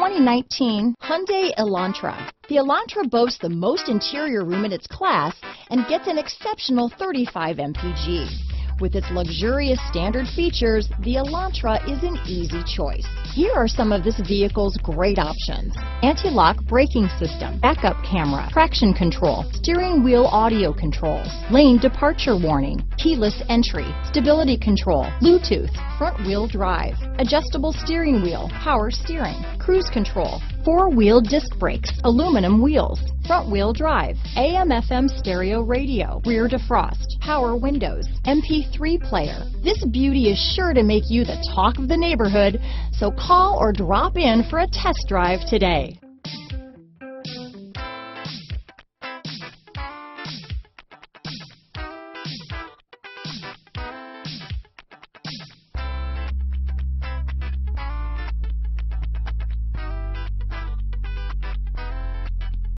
2019 Hyundai Elantra. The Elantra boasts the most interior room in its class and gets an exceptional 35 mpg. With its luxurious standard features, the Elantra is an easy choice. Here are some of this vehicle's great options. Anti-lock braking system, backup camera, traction control, steering wheel audio controls, lane departure warning, keyless entry, stability control, Bluetooth, front wheel drive, adjustable steering wheel, power steering, cruise control, four-wheel disc brakes, aluminum wheels, front wheel drive, AM FM stereo radio, rear defrost, power windows, MP3 player. This beauty is sure to make you the talk of the neighborhood, so call or drop in for a test drive today.